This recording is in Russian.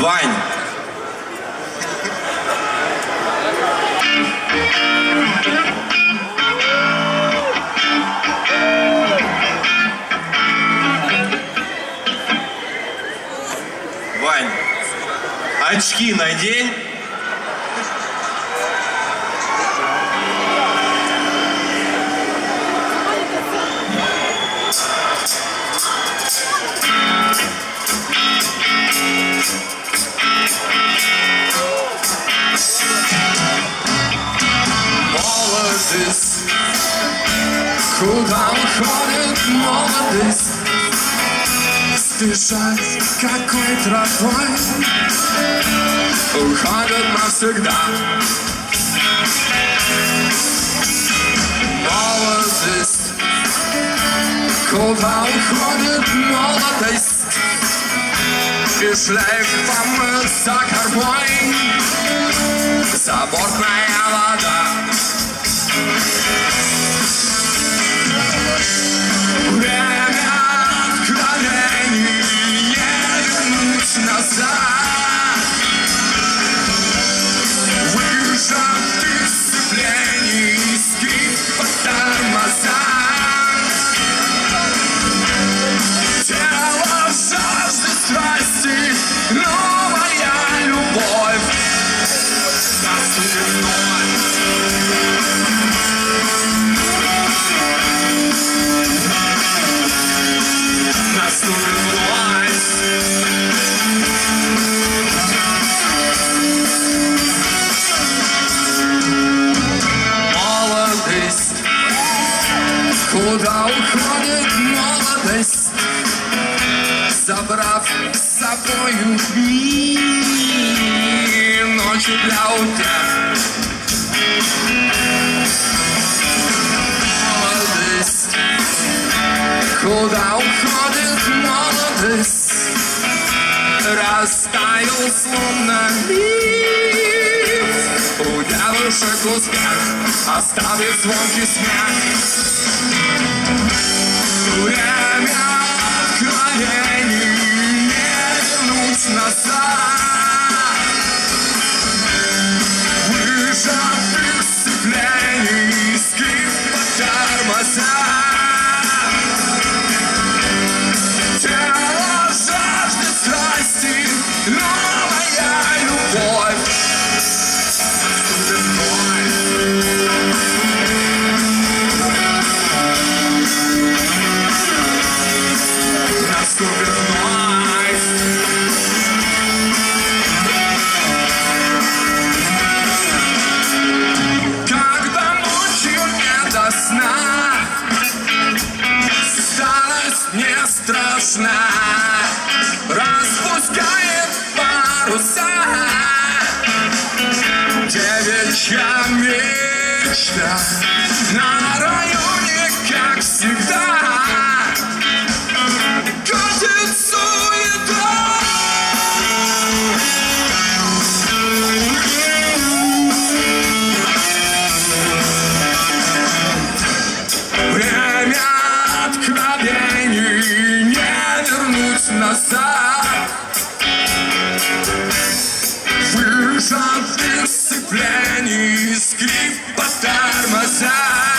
Вань. Вань, очки надень. Молодость Куда уходит молодость Сбежать какой тропой? Уходит навсегда. Молодость Куда уходит молодость? И шлейф помылся корбой Забортная страсти, новая любовь. Наступит вновь Молодость. Куда уходит молодость Забрав с собою дни Ночи для утят Молодость Куда уходит молодость Растаял словно лист. У девушек успех Оставит звонкий смех мечта На районе, как всегда. Время откровений не вернуть назад. Выжат из сцеплении скрип по тормозам.